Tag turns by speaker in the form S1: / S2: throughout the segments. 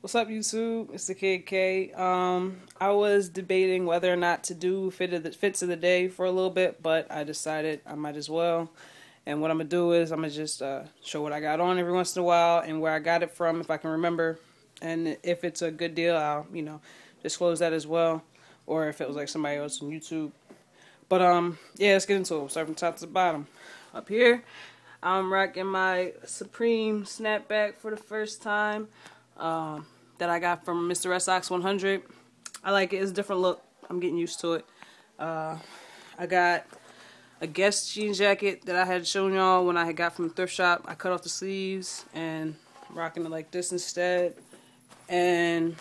S1: What's up, YouTube? It's the Kid K. Um, I was debating whether or not to do fit of the fits of the day for a little bit, but I decided I might as well. And what I'm gonna do is I'm gonna just uh, show what I got on every once in a while and where I got it from, if I can remember. And if it's a good deal, I'll you know disclose that as well, or if it was like somebody else on YouTube. But um, yeah, let's get into it. We'll start from top to the bottom. Up here, I'm rocking my Supreme snapback for the first time um, that I got from Mr. SX 100. I like it. It's a different look. I'm getting used to it. Uh, I got a Guess jean jacket that I had shown y'all when I had got from the thrift shop. I cut off the sleeves and rocking it like this instead. And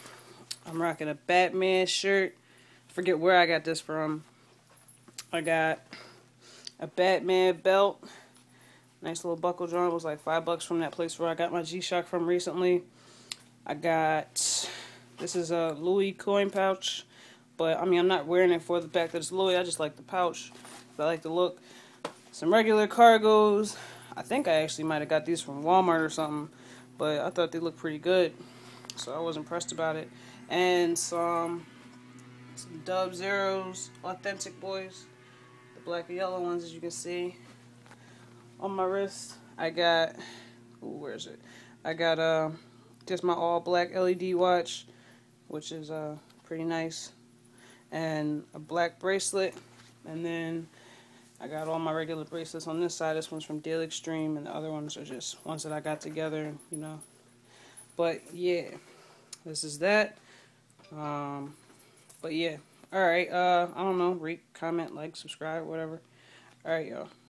S1: I'm rocking a Batman shirt. forget where I got this from. I got a Batman belt. Nice little buckle joint. It was like five bucks from that place where I got my G-Shock from recently. I got, this is a Louis coin pouch, but I mean, I'm not wearing it for the fact that it's Louis. I just like the pouch. I like the look. Some regular cargos. I think I actually might have got these from Walmart or something, but I thought they looked pretty good, so I was impressed about it. And some, some Dub Zeros, authentic boys, the black and yellow ones, as you can see. On my wrist, I got, ooh, where is it? I got, uh, just my all black LED watch, which is uh, pretty nice, and a black bracelet, and then I got all my regular bracelets on this side. This one's from Daily Extreme, and the other ones are just ones that I got together, you know. But yeah, this is that. Um, but yeah, all right. Uh, I don't know. Rate, comment, like, subscribe, whatever. All right, y'all.